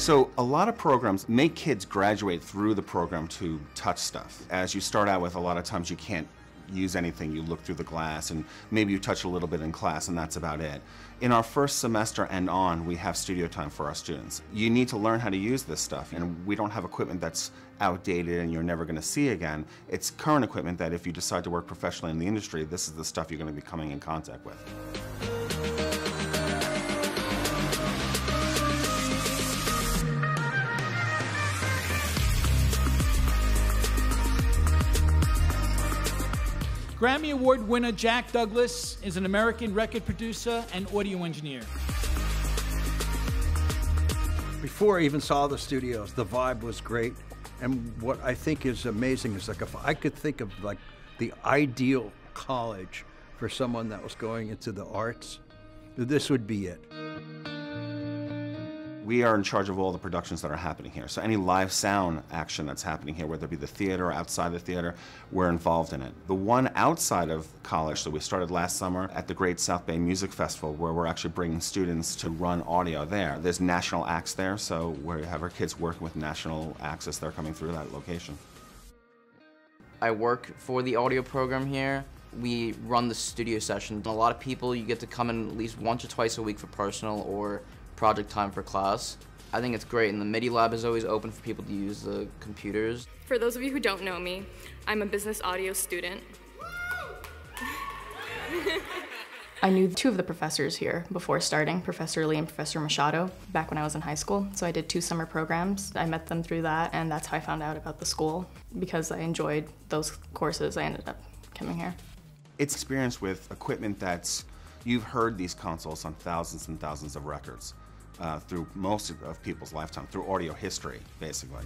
So a lot of programs make kids graduate through the program to touch stuff. As you start out with, a lot of times you can't use anything. You look through the glass and maybe you touch a little bit in class and that's about it. In our first semester and on, we have studio time for our students. You need to learn how to use this stuff and we don't have equipment that's outdated and you're never going to see again. It's current equipment that if you decide to work professionally in the industry, this is the stuff you're going to be coming in contact with. Grammy Award winner Jack Douglas is an American record producer and audio engineer. Before I even saw the studios, the vibe was great. And what I think is amazing is like if I could think of like the ideal college for someone that was going into the arts, this would be it. We are in charge of all the productions that are happening here. So any live sound action that's happening here, whether it be the theater or outside the theater, we're involved in it. The one outside of college that we started last summer at the Great South Bay Music Festival, where we're actually bringing students to run audio there. There's national acts there, so we have our kids working with national acts as they're coming through that location. I work for the audio program here. We run the studio session. A lot of people, you get to come in at least once or twice a week for personal or project time for class. I think it's great, and the MIDI lab is always open for people to use the computers. For those of you who don't know me, I'm a business audio student. I knew two of the professors here before starting, Professor Lee and Professor Machado, back when I was in high school. So I did two summer programs. I met them through that, and that's how I found out about the school. Because I enjoyed those courses, I ended up coming here. It's experience with equipment that's, you've heard these consoles on thousands and thousands of records uh, through most of people's lifetime, through audio history, basically.